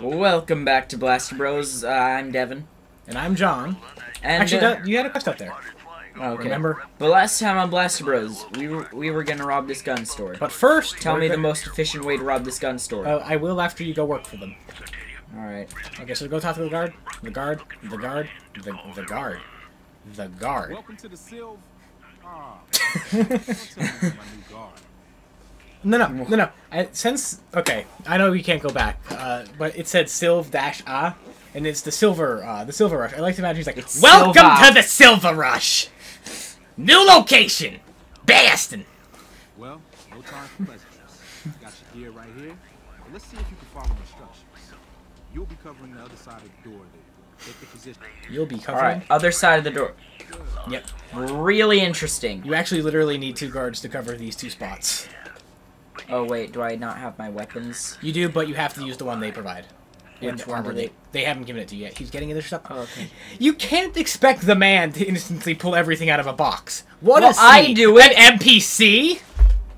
Welcome back to Blaster Bros. Uh, I'm Devon. And I'm John. And, Actually, uh, you had a quest up there. okay. Remember? The last time on Blaster Bros, we were we were gonna rob this gun store. But first, Tell we're me the most efficient way to rob this gun store. Uh, I will after you go work for them. All right. Okay, so go talk to the guard. The guard. The guard. The, the guard. The guard. Welcome to the Silv. Ah, don't tell me about my new guard. No, no, no, no. I, since okay, I know we can't go back, uh, but it said Silv dash ah, and it's the silver, uh, the silver rush. I like to imagine he's like, It's "Welcome Silva." to the silver rush, new location, Baston." Well, no time for pleasantries. Got your gear right here. Now let's see if you can follow instructions. You'll be covering the other side of the door there. Take the position. You'll be covering. right. Other side of the door. Yep. Really interesting. You actually literally need two guards to cover these two spots. Oh wait, do I not have my weapons? You do, but you have to use the one they provide. Which one they- They haven't given it to you yet. He's getting other stuff. Oh, okay. You can't expect the man to instantly pull everything out of a box. What Well, is I do it. An NPC?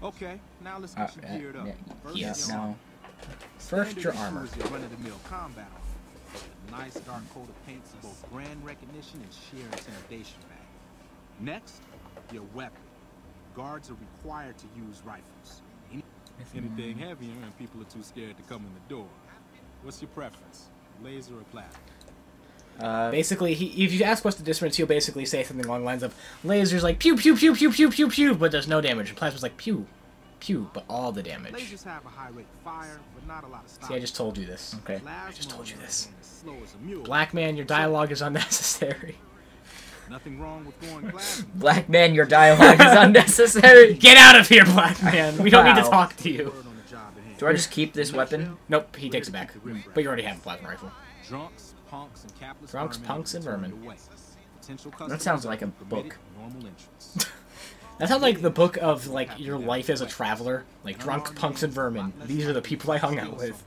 Okay, now let's Uh, get uh, you geared up. First, yes. your No. armor. First, your armor. is your run-of-the-mill combat armor. A nice dark coat of paints of both brand recognition and sheer intimidation value. Next, your weapon. Guards are required to use rifles. Any- Anything heavier and people are too scared to come in the door. What's your preference? Laser or plasma? Uh, Basically, he, if you ask what's the difference, he'll basically say something along the lines of lasers like pew pew pew pew pew pew pew, but there's no damage. And plasma's like pew, pew, but all the damage. Lasers have a high rate of fire, but not a lot of stop. See, I just told you this. okay. Plasma, just told you this. other hand, is slow as a mule. Black man, your dialogue is unnecessary. Nothing wrong with going plasma. Black man, your dialogue is unnecessary. Get out of here, black man. We don't need to talk to you. Word on the job at hand. Do I just keep this weapon? Nope, he takes it back. But you already have a plasma rifle. Drunks, punks, and capless Drunks, vermin punks, and will be turned vermin. That sounds like a book. That sounds like the book of like your life as a traveler, like drunk punks and vermin. These are the people I hung out with.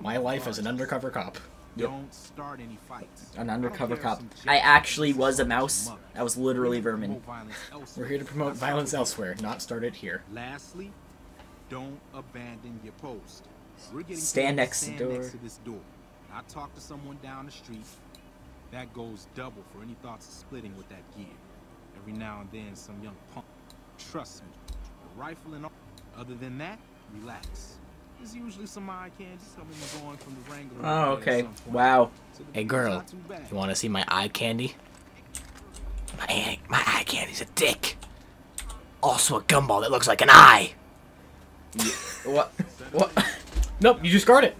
My life as an undercover cop. Don't start any fights. An undercover cop. I actually was a mouse. I was literally vermin. promote violence elsewhere. We're here to promote violence elsewhere, not start it here. Lastly, don't abandon your post. We're getting Stand next to door. next to this door. I talk to someone down the street. That goes double for any thoughts of splitting with that gear. Every now and then, some young punk. Trust me, the rifle and all. Other than that, relax. There's usually some eye candy coming and going from the Wrangler. Oh, okay. Wow. Hey, girl, not too bad. You want to see my eye candy? My eye, my eye candy's a dick. Also a gumball that looks like an eye. What? What? Nope, you just guard it.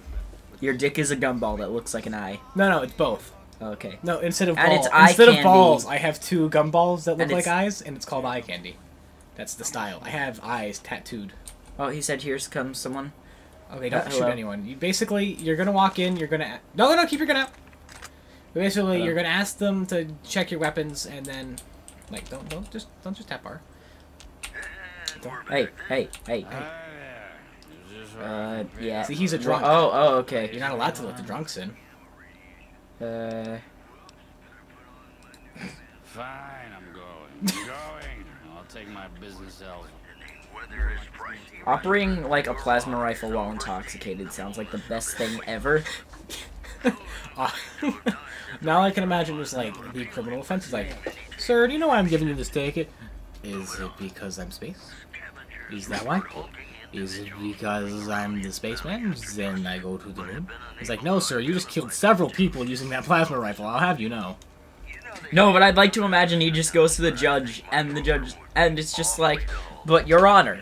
Your dick is a gumball that looks like an eye. No, no, it's both. Okay. No, instead of And balls, instead candy. of balls, I have two gumballs that look like eyes, and it's called eye candy. That's the style. I have eyes tattooed. Oh, he said, "Here's comes someone." Okay, don't Uh, shoot anyone. You basically you're gonna walk in. You're gonna no, no, no keep your gun out. Basically, Hello. you're gonna ask them to check your weapons, and then like don't don't just don't just tap R. Hey, hey, hey. Uh, yeah. See, he's a Wha- drunk. Oh, oh, okay. You're not allowed to let the drunks in. Uh, Fine, I'm going. I'm going. I'll take my business elsewhere. Operating like a plasma rifle while intoxicated sounds like the best thing ever. Uh, now I can imagine just like the criminal offense is like, sir, do you know why I'm giving you this ticket? Is it because I'm space? Is that why? Is it because I'm the spaceman? Then I go to the moon? He's like, no, sir, you just killed several people using that plasma rifle. I'll have you know. No, but I'd like to imagine he just goes to the judge, and the judge, and it's just like, but Your Honor,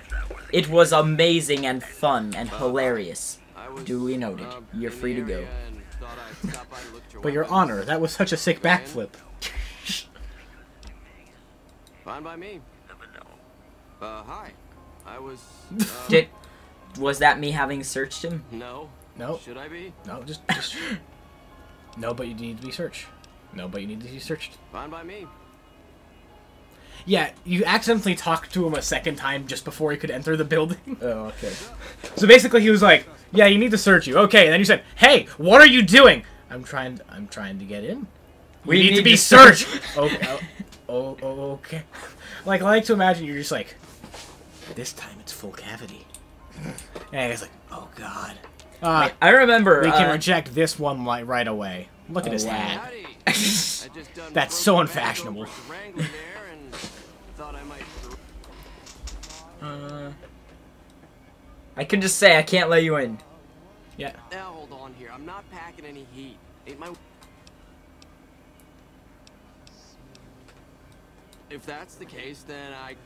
it was amazing and fun and hilarious. Duly noted. You're free to go. But your honor, that was such a sick backflip. Fine by me. Uh, hi. I was. Uh, Did was that me having searched him? no. No, Should I be? no, just, just no, but you need to be searched. No, but you need to be searched. Fine by me. Yeah, you accidentally talked to him a second time just before he could enter the building. Oh, okay. So basically, he was like, "Yeah, you need to search you." Okay, and then you said, "Hey, what are you doing?" I'm trying. I'm trying to get in. We need, to be searched. okay. Oh, oh, okay. Like I like to imagine you're just like, this time it's full cavity. And it's like, oh god. Uh, I remember. we can uh, reject this one like right away. Look at Oh, his wow. hat. Howdy. I just done That's so unfashionable. Uh, I could just say I can't let you in. Yeah. Now hold on here. I'm not packing any heat. Ain't my. If that's the case, then I.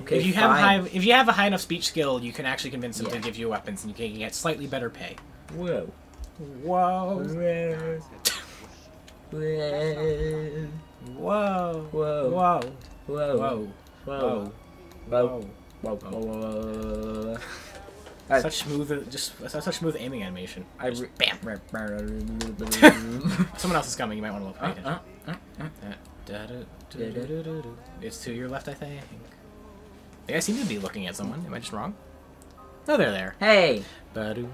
Okay, if you have fine. high, if you have a high enough speech skill, you can actually convince them Yeah. to give you weapons, and you can get slightly better pay. Whoa. Whoa! Whoa. Whoa. Whoa! Whoa. Whoa! Whoa. Whoa! Whoa. Whoa! Whoa. Whoa. Whoa. I- Such smooth, just such smooth aiming animation. I Just bam. Someone else is coming. You might want to look. Pay Uh, attention. uh, Da-da-da-da-da-da. It's to your left, I think. Yeah, I seem to be looking at someone. Am I just wrong? No, they're there. Hey, ba-doo,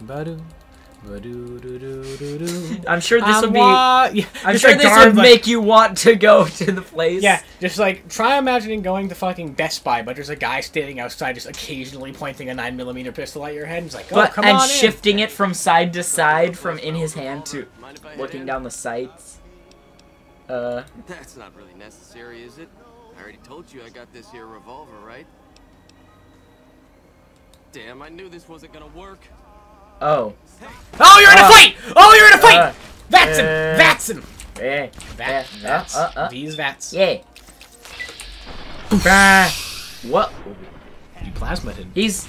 ba-doo-doo-doo-doo-doo. I'm sure this would be. wa- yeah, I'm sure a this would like- make you want to go to the place. Yeah, just like try imagining going to fucking Best Buy, but there's a guy standing outside, just occasionally pointing a nine millimeter pistol at your head. And he's like, "Oh, But come and on in." shifting it from side to side from in his hand to Mind if I head looking down the sights. Uh, That's not really necessary, is it? I already told you I got this here revolver, right? Damn, I knew this wasn't gonna work. oh. Oh, you're in a Uh, fight! Oh, you're in a fight! uh, That's him! uh, That's him! Yeah. That, yeah, that's uh, uh, these vats. Yeah. What? You plasma him. He's.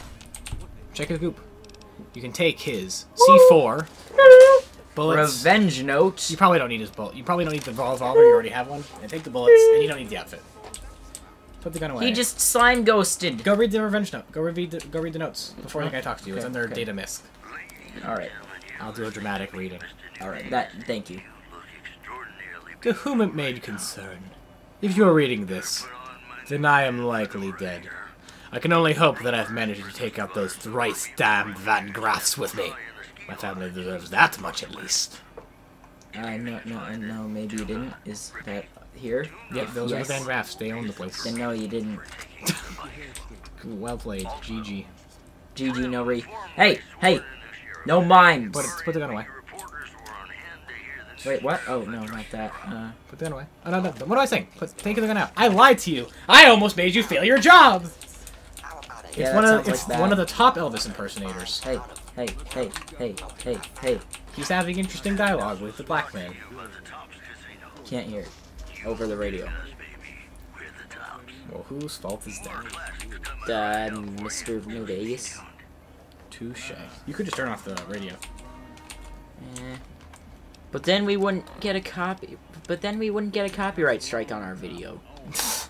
Check his goop. You can take his C4 bullets. Revenge note. You probably don't need his bullet. You probably don't need the revolver. You already have one. And take the bullets, and you don't need the outfit. Put the gun away. He just slime ghosted. go read the revenge note. Go read the go read the notes before the guy talks to you. It's Okay, in their okay. data misc. All right. I'll do a dramatic reading. All right. That. Thank you. To whom it may concern, if you're reading this, then I am likely dead. I can only hope that I've managed to take out those thrice damned Van Graffs with me. My family deserves that much at least. Uh, no, no, no. Maybe you didn't. Is that here? Yep, those yes. are the Van Graffs. They own the place. Then no, you didn't. Well played, GG. GG, no re. Hey, hey. No mimes. Put, put the gun away. Wait, what? Oh no, not that. Uh, Put the gun away. Oh, no, no. What do I say? Put, take the gun out. I lied to you. I almost made you fail your job. It's one of it's like one of the top Elvis impersonators. Hey, hey, hey, hey, hey, hey. He's having interesting dialogue with the black man. Can't hear. It. Over the radio. Well, whose fault is that? Uh, Mr. New Vegas. Touche. You could just turn off the radio. Eh. But then we wouldn't get a copy. But then we wouldn't get a copyright strike on our video.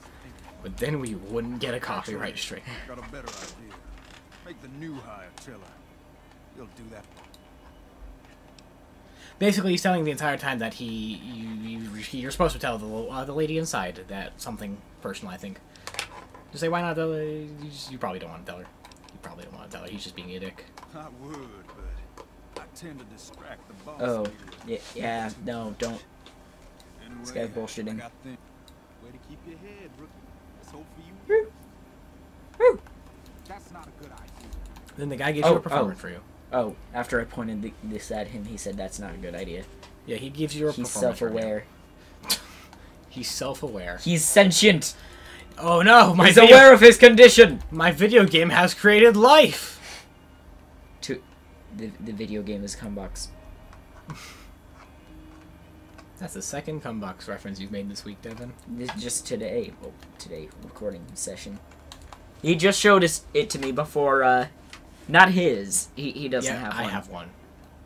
But then we wouldn't get a copyright strike. Got a better idea. Make the new hire tell her. He'll do that. Basically, he's telling the entire time that he, you, you you're supposed to tell the uh, the lady inside that something personal. I think. Just say why not tell her? You, just, you probably don't want to tell her. You probably don't want to tell her. He's just being a dick. I would, but I tend to distract the boss. Oh, yeah, yeah, no, don't. Anyway, This guy's bullshitting. I got thi- Way to keep your head, rookie. Let's hope for you. Woo. That's not a good idea. Then the guy gives Oh, you a performance oh. for you. Oh, after I pointed th this at him, he said that's not a good idea. Yeah, he gives you a He's performance review. self-aware. He's self-aware. He's sentient. Oh no, my He's video, aware of his condition. my video game has created life. To the the video game is Cumbox. That's the second Cumbox reference you've made this week, Devon. This just today. Well, today recording session. He just showed us it to me before. uh Not his. He he doesn't yeah, have one. I have one.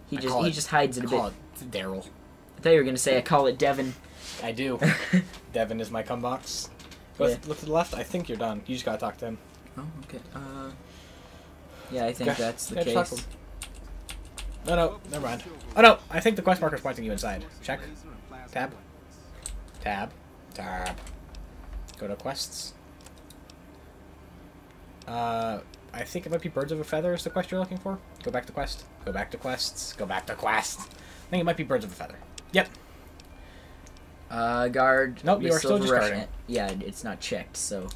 He I just he it- just hides it a bit. Call it Daryl. I thought you were gonna say I call it Devon. I do. Devon is my Cumbox. Go Yeah. look to the left. I think you're done. You just gotta talk to him. Oh, okay. Uh, yeah, I think Okay. that's the Yeah, just case. No, no, never mind. Oh no, I think the quest marker's pointing you inside. Check. Tab. Tab. Tab. Go to quests. Uh, I think it might be Birds of a Feather is the quest you're looking for. Go back to quest. Go back to quests. Go back to quest. I think it might be Birds of a Feather. Yep. Uh, guard. Nope, you are still just guarding. Yeah, it's not checked, so.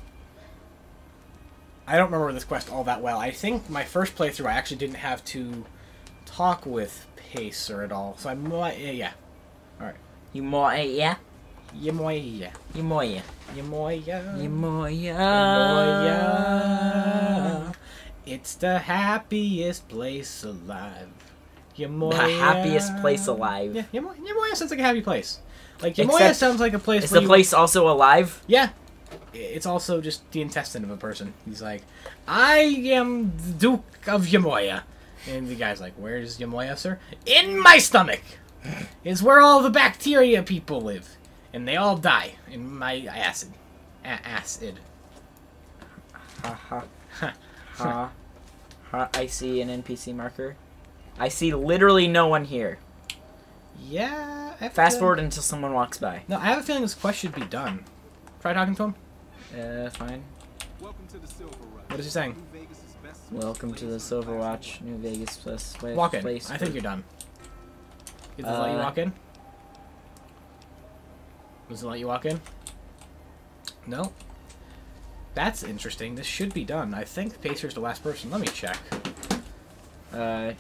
I don't remember this quest all that well. I think my first playthrough I actually didn't have to talk with Pacer at all. So I might yeah. You yeah? Yamoya. You more, yeah? Yamoya. You more, Yamoya. It's the happiest place alive. Yamoya. The happiest place alive. Yeah, Yamoya, Yamoya sounds like a happy place. Like Yamoya Except- sounds like a place Is the you- place also alive? Yeah. It's also just the intestine of a person. He's like, I am the Duke of Yamoya. And the guy's like, Where's Yamoya, sir? In my stomach! Is where all the bacteria people live. And they all die in my acid. A- acid. Ha ha. Ha. Ha. I see an NPC marker. I see literally no one here. Yeah. I have Fast to- forward until someone walks by. No, I have a feeling this quest should be done. Try talking to him. Uh, fine. Welcome to the Silver Rush. What is he saying? New Vegas' best Welcome to the place on Silver Watch, New Vegas plus place. Walk in. place I think you're done. Does it let you Uh, walk in? Does it let you walk in? No. That's interesting. This should be done. I think Pacer's the last person. Let me check. Uh.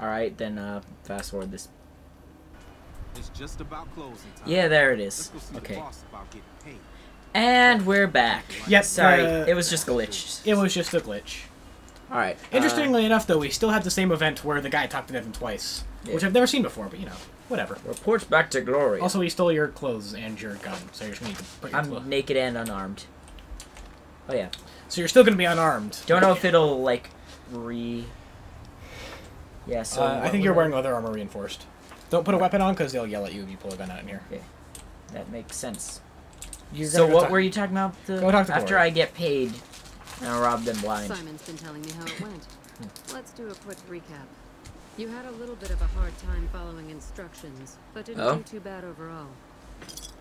Alright, then, uh, fast forward this. It's just about closing time. Yeah, there it is. Let's is. go see the Okay. Boss about getting paid. And we're back. Yep, Sorry, uh, it was just glitched. It was just a glitch. Alright. uh, Interestingly enough, though, we still had the same event where the guy talked to Devon twice, Yeah. which I've never seen before. But you know, whatever. reports back to Gloria. Also, he stole your clothes and your gun, so you're just gonna need to put your I'm clothes. naked and unarmed. Oh yeah. So you're still gonna be unarmed. Don't know if it'll like re. Yeah. So uh, I think you're wearing leather armor reinforced. Don't put a weapon on because they'll yell at you if you pull a gun out in here. Okay. That makes sense. You're so what talk- were you talking about? The, Go talk to after Gloria. I get paid, and I'll rob them blind. Simon's been telling me how it went. Let's do a quick recap. You had a little bit of a hard time following instructions, but oh. didn't Oh. do too bad overall.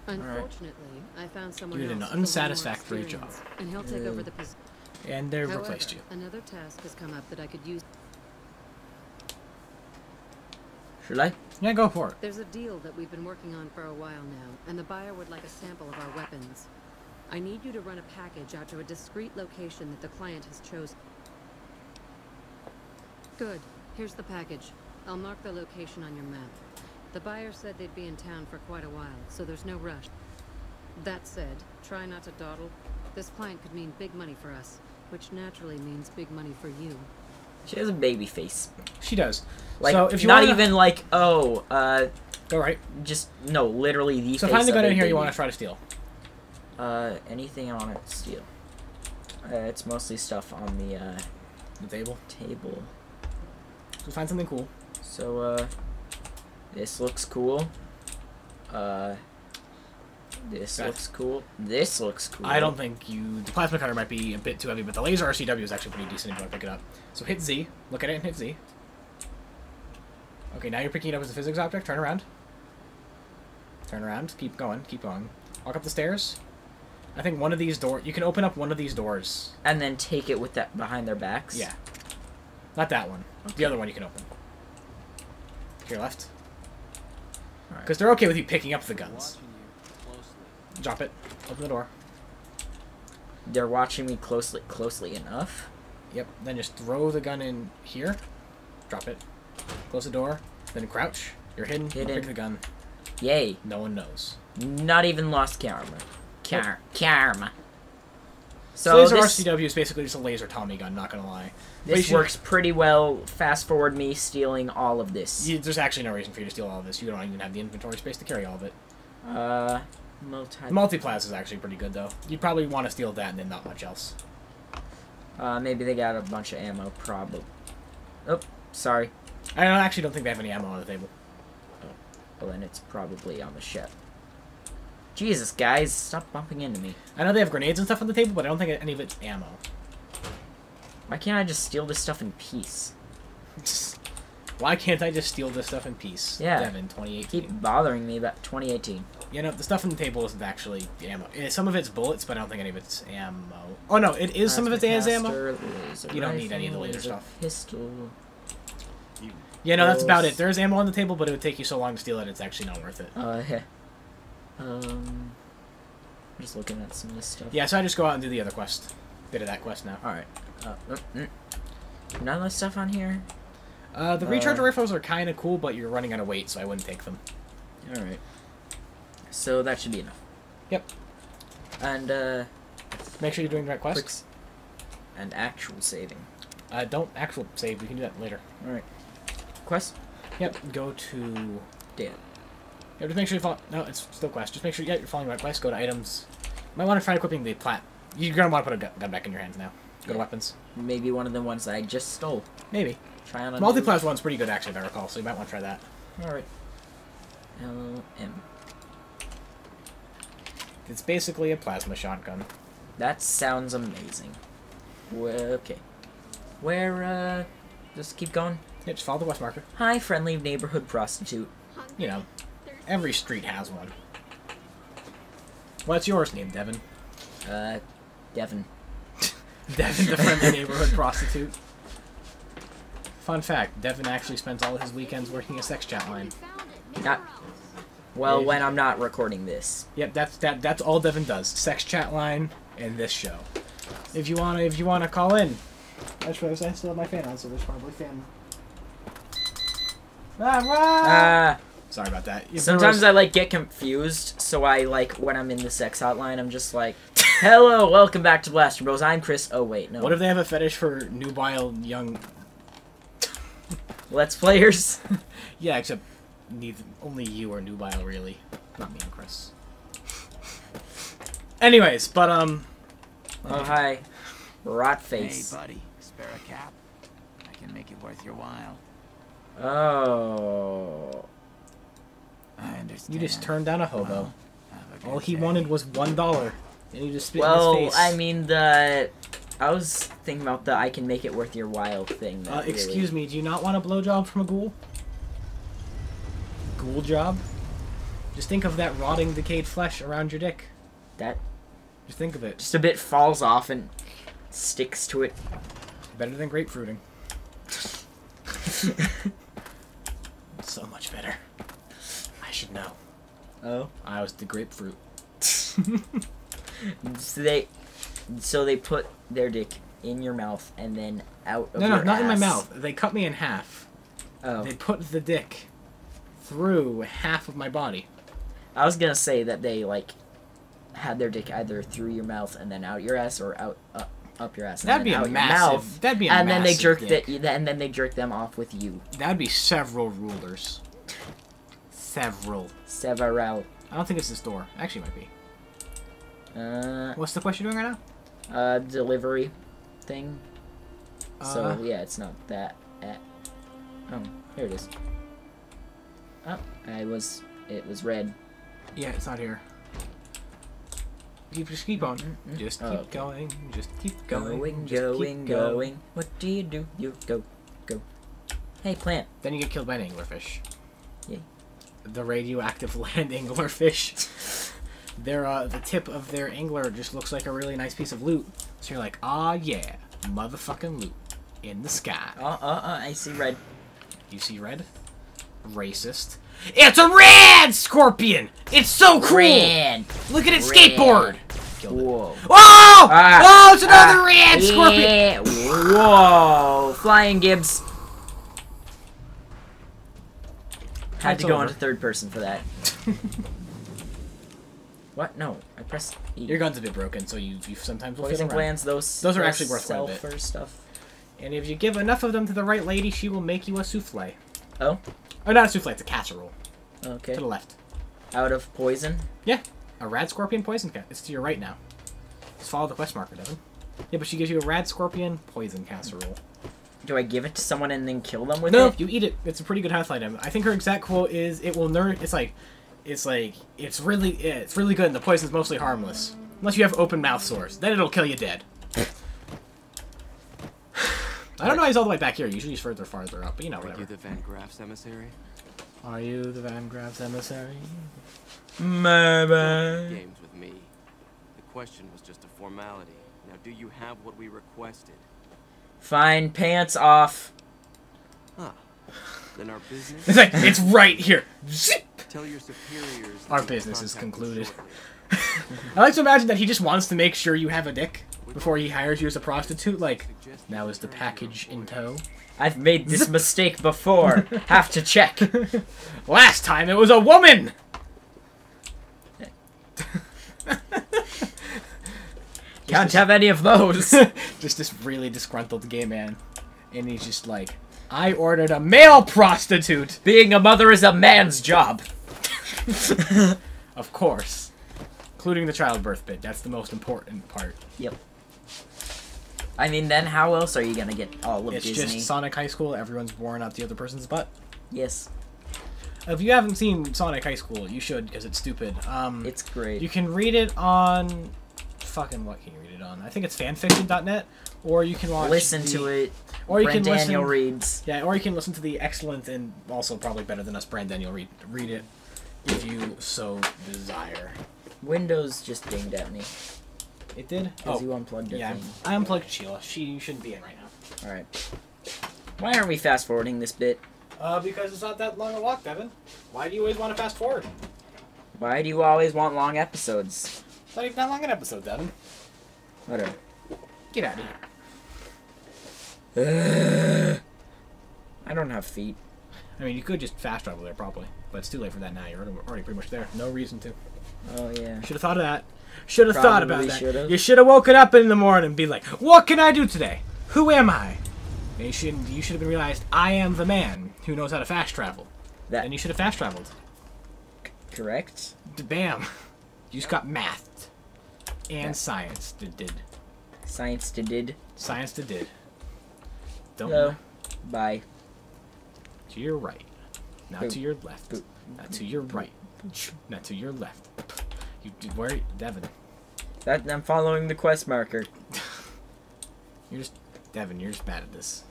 Unfortunately, I found someone You did else an with a unsatisfactory job. experience, and he'll take over the position. And they've replaced you. another task has come up that I could use. Should I? Yeah, go for it. There's a deal that we've been working on for a while now, and the buyer would like a sample of our weapons. I need you to run a package out to a discreet location that the client has chosen. Good. Here's the package. I'll mark the location on your map. The buyer said they'd be in town for quite a while, so there's no rush. That said, try not to dawdle. This client could mean big money for us, which naturally means big money for you. She has a baby face. She does. Like so if you not wanna, even like oh uh go right. just no literally the So face find the gun in here you want to try to steal. Uh, anything I want to steal. Uh, it's mostly stuff on the uh, The table. table. So find something cool. So uh, this looks cool. Uh, this Got it. looks cool. This looks cool. I don't think you. The plasma cutter might be a bit too heavy, but the laser RCW is actually pretty decent if you want to pick it up. So hit Z. Look at it and hit Z. Okay, now you're picking it up as a physics object. Turn around. Turn around. Keep going. Keep going. Walk up the stairs. I think one of these doors. You can open up one of these doors. And then take it with that behind their backs. Yeah. Not that one. The other one you can open. To your left. Because they're okay with you picking up the guns. Watching you closely. Drop it. Open the door. They're watching me closely, closely enough. Yep. Then just throw the gun in here. Drop it. Close the door. Then crouch. You're hidden. Hidden. Pick the gun. Yay! No one knows. Not even lost karma. Car- karma. So So laser this, RCW is basically just a laser Tommy gun. Not gonna lie. This should- works pretty well. Fast forward me stealing all of this. You, there's actually no reason for you to steal all of this. You don't even have the inventory space to carry all of it. Uh, multi. The multiplas is actually pretty good though. You'd probably want to steal that and then not much else. Uh, maybe they got a bunch of ammo. Probably. Oh, sorry. I don't, actually don't think they have any ammo on the table. Well, then it's probably on the ship. Jesus, guys, stop bumping into me. I know they have grenades and stuff on the table, but I don't think any of it's ammo. Why can't I just steal this stuff in peace? Why can't I just steal this stuff in peace? Yeah. Devon, 2018. Keep bothering me about 2018. You know, the stuff on the table isn't actually ammo. Eh, Some of it's bullets, but I don't think any of it's ammo. Oh no, it is some of it's as ammo. You don't need any of the laser stuff. Pistol. Yeah, no, that's about it. There's ammo on the table, but it would take you so long to steal it, it's actually not worth it. Uh, yeah. Um. Just looking at some of this stuff. Yeah, so I just go out and do the other quest. Bit of that quest now. All right. Uh, mm, mm. None of the stuff on here. Uh, the recharge Uh, rifles are kind of cool, but you're running out of weight, so I wouldn't take them. All right. So that should be enough. Yep. And uh, Make sure you're doing the right quest. clicks. And actual saving. Uh, don't actual save. We can do that later. All right. Quest. Yep. Go to. Dan. Yeah, just make sure you follow. No, it's still quest. Just make sure yeah, you're following the right quest. Go to items. Might want to try equipping the plat. You're gonna want to put a gun, back in your hands now. Go to weapons. Maybe one of the ones that I just stole. Maybe. Try on a Multi-plas one's pretty good actually, if I recall. So you might want to try that. All right. L M. It's basically a plasma shotgun. That sounds amazing. Well, okay. Where uh, just keep going. Yeah, just follow the west marker. Hi, friendly neighborhood prostitute. You know, every street has one. What's yours name, Devon? Uh, Devon. Devon, the friendly neighborhood prostitute. Fun fact: Devon actually spends all his weekends working a sex chat line. Not. Well, Yeah. when I'm not recording this. Yep, that's that. That's all Devon does: sex chat line and this show. If you wanna, if you wanna call in, I suppose I still have my fan on, so there's probably fan. Ah, ah! Ah. Sorry about that. If there Sometimes was- I like get confused, so I like when I'm in the sex hotline, I'm just like, "Hello, welcome back to Blaster Bros. I'm Chris." Oh wait, no. What if they have a fetish for nubile young? Let's players? Yeah, except neither only you are nubile, really. Not me and Chris. Anyways, but um, oh hi, rot Hey, face. buddy, spare a cap? I can make it worth your while. Oh. I understand. you just turned down a hobo. Well, a All he day. wanted was one dollar, and you just spit in his face. Well, I mean the. I was thinking about the "I can make it worth your while" thing. uh, excuse me, do you not want a blowjob from a ghoul? Ghoul job? Just think of that rotting, decayed flesh around your dick. That Just think of it. just a bit falls off and sticks to it. Better than grapefruiting. so much better. I should know. Oh. I was the grapefruit. So they, so they put their dick in your mouth and then out of No, no, not in my mouth. They cut me in half. Oh, They put the dick through half of my body. I was gonna say that they like had their dick either through your mouth and then out your ass, or out up, up your ass. And That'd be a out your massive. mouth, That'd be a and then they massive jerk dick. the, and then they jerk them off with you. That'd be several rulers. Several. Several. I don't think it's this door. Actually, it might be. Uh, What's the quest you're doing right now? uh, delivery thing. so Uh, yeah, it's not that. Uh, oh, here it is. Oh, I was. It was red. Yeah, it's not here. Keep just keep on. Mm-mm. Just Oh, keep okay. going. Just keep going. Going, just keep going, going. What do you do? You go, go. Hey, plant. Then you get killed by an anglerfish. Yay. The radioactive land anglerfish. Their uh, the tip of their angler just looks like a really nice piece of loot. So you're like, ah yeah, motherfucking loot in the sky. Uh, uh, uh, I see red. You see red? Racist. It's a red scorpion. It's so cool. Red. Look at it Red. skateboard. Killed it. Whoa. Oh! Ah, oh, it's another ah, red scorpion. yeah. Whoa. Flying gibs. Had It's to go over. into third person for that. what? No, I pressed E. Your gun's a bit broken, so you, you sometimes will fit Poison glands, those Those are those actually worth quite a bit. sulfur stuff. And if you give enough of them to the right lady, she will make you a souffle. Oh, Oh, not a souffle, it's a casserole. okay. To the left. Out of poison. Yeah. A rad scorpion poison cat. It's to your right now. Just follow the quest marker, Devon. Yeah, but she gives you a rad scorpion poison casserole. Do I give it to someone and then kill them with No, it? you eat it. It's a pretty good health item. I think her exact quote is, "It will nourish." It's like, it's like, it's really, it's really good, and the poison's mostly harmless, unless you have open mouth sores. Then it'll kill you dead. I don't know why he's all the way back here. Usually he's further, farther up, but you know, whatever. Are you whatever. the Van Graff's emissary? Are you the Van Graff's emissary? Maybe. Games with me. The question was just a formality. Now, do you have what we requested? Fine, pants off. Huh. Then our business. It's like it's right here. Zip! Tell your superiors. Our business is concluded. I like to imagine that he just wants to make sure you have a dick before he hires you as a prostitute. Like, now is the package in tow? I've made this mistake before. Have to check. Last time it was a woman! Can't have any of those. just this really disgruntled gay man. And he's just like, I ordered a male prostitute! Being a mother is a man's job. Of course. Including the childbirth bit. That's the most important part. Yep. I mean, then how else are you gonna get all of It's Disney? It's just Sonic High School, everyone's boring out the other person's butt. Yes, If you haven't seen Sonic High School, you should because it's stupid. Um, it's great. you can read it on fucking what can you read it on? I think it's fanfiction.net, or you can watch. listen the- to it. or you Brand can Daniel listen. reads. Yeah, or you can listen to the excellent and also probably better than us, Brand Daniel. Read read it if you so desire. Windows just dinged at me It did. because you unplugged your yeah. I unplugged Sheila. She shouldn't be in right now. All right. Why aren't we fast forwarding this bit? Uh, because it's not that long a walk, Devon. Why do you always want to fast forward? Why do you always want long episodes? It's not even that long an episode, Devon. Whatever. Get out of here. I don't have feet. I mean, you could just fast travel there, probably, but it's too late for that now. You're already- already pretty much there. No reason to. Oh yeah. Should have thought of that. Should have thought about that. should've. You should have woken up in the morning and be like, "What can I do today? Who am I?" And you should you should have realized I am the man who knows how to fast travel. That And you should have fast traveled. correct? Bam! You just got math and Yeah. science. Did did Science to did. science did did. Don't No. Bye. to your right. Now Boop. to your left. Boop. Now to your right. Now to your left. You where Devon? That I'm following the quest marker. You're just Devon. You're just bad at this.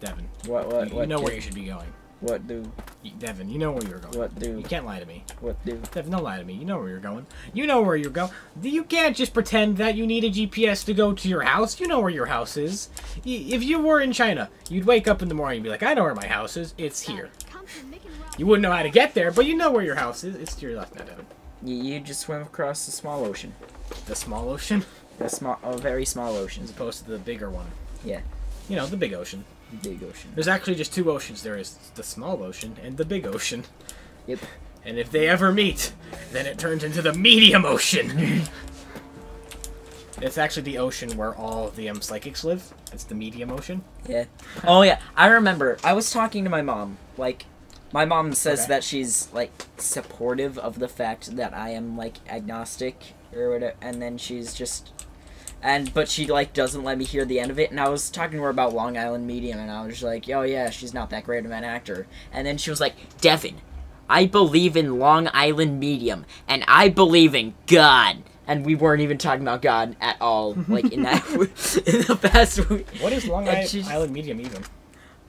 Devon, What what you, you know do, where you should be going. what do You- Devon, you know where you're going. what do You can't lie to me. what do Devon, don't lie to me. You know where you're going. You know where you're going. You can't just pretend that you need a GPS to go to your house. You know where your house is. If you were in China, you'd wake up in the morning and be like, I know where my house is. It's here. You wouldn't know how to get there, but you know where your house is. It's to your left now, Devon. You, you just swim across the small ocean. The small ocean, A small a very small ocean. as opposed to the bigger one. Yeah. You know, the big ocean. Big ocean. There's actually just two oceans. There is the small ocean and the big ocean. Yep. And if they ever meet, then it turns into the medium ocean. it's actually the ocean where all the um, psychics live. It's the medium ocean. Yeah. Oh yeah, I remember. I was talking to my mom. Like, my mom says Okay. that she's like supportive of the fact that I am like agnostic or whatever, and then she's just, and but she like doesn't let me hear the end of it. And I was talking to her about Long Island Medium, and I was just like, oh yeah, she's not that great of an actor. And then she was like, Devon, I believe in Long Island Medium, and I believe in God. And we weren't even talking about God at all, like in that in the past week. What is Long I- Island medium even?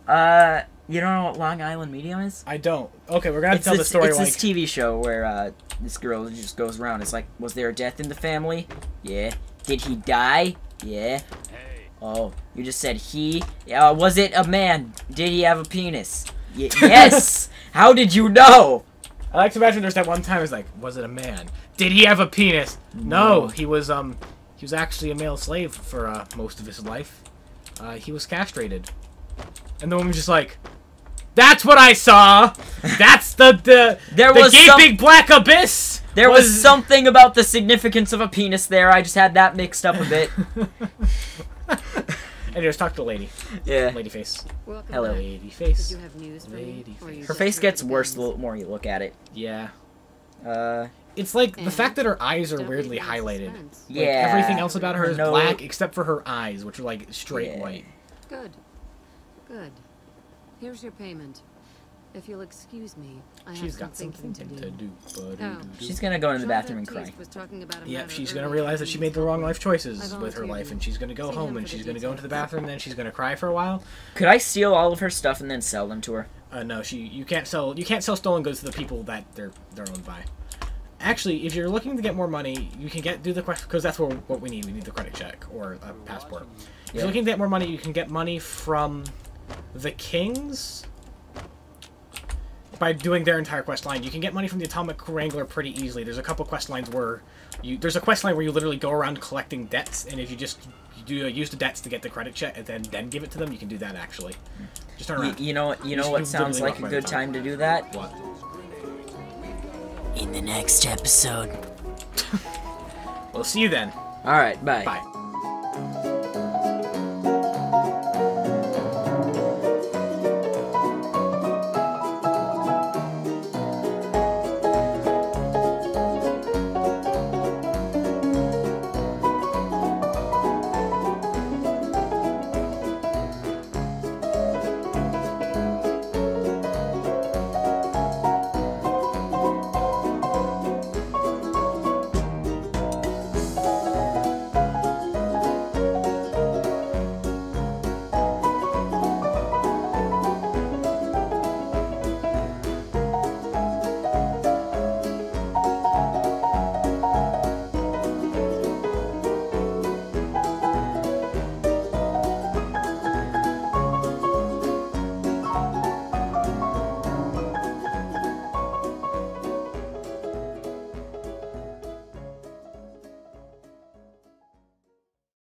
Uh, you don't know what Long Island Medium is? I don't. Okay, we're gonna It's, tell the story it's like. this TV show where uh, this girl just goes around. It's like, was there a death in the family? Yeah. Did he die? Yeah. Hey, Oh, you just said he. Uh, was it a man? Did he have a penis? Y- yes. How did you know? I like to imagine there's that one time it's like, was it a man? Did he have a penis? No, No. he was um, he was actually a male slave for uh, most of his life. Uh, he was castrated, and the woman's just like, "That's what I saw. That's the the There the was some- gaping black abyss." There was something about the significance of a penis there. I just had that mixed up a bit. and just talk to the lady, Yeah. lady face, Welcome Hello. back. lady Did face. you have news for me? Lady or you. Her face gets worse the more you look at it. Yeah, Uh, it's like the fact that her eyes are weirdly leave me in highlighted. Like, Yeah. everything else about her is No- black except for her eyes, which are like straight Yeah. white. Good. Good. Here's your payment. If you'll excuse me, I She's have some got some thinking thinking to to do. do. Oh. she's gonna go into the bathroom and Jean-Baptiste cry. was talking about a Yep, she's gonna realize that she made the wrong life choices with her life, and she's gonna go home and she's gonna go into the bathroom, and then she's gonna cry for a while. Could I steal all of her stuff and then sell them to her? Uh, no, she you can't sell you can't sell stolen goods to the people that they're they're owned by. Actually, if you're looking to get more money, you can get do the question because that's what what we need. We need the credit check or a passport. If Yeah. you're looking to get more money, you can get money from the kings. by doing their entire quest line. You can get money from the Atomic Wrangler pretty easily. There's a couple quest lines where you there's a quest line where you literally go around collecting debts, and if you just you do use the debts to get the credit check and then then give it to them, you can do that actually. Just turn Y- around. you know what? You know what sounds like a walk by the good top. time to do that? What? In the next episode. We'll see you then. All right. Bye. Bye.